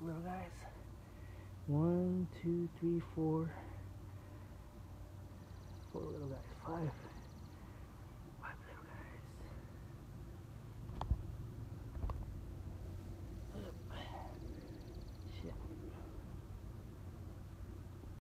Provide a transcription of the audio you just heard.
little guys. One, two, three, four. Four little guys. Five.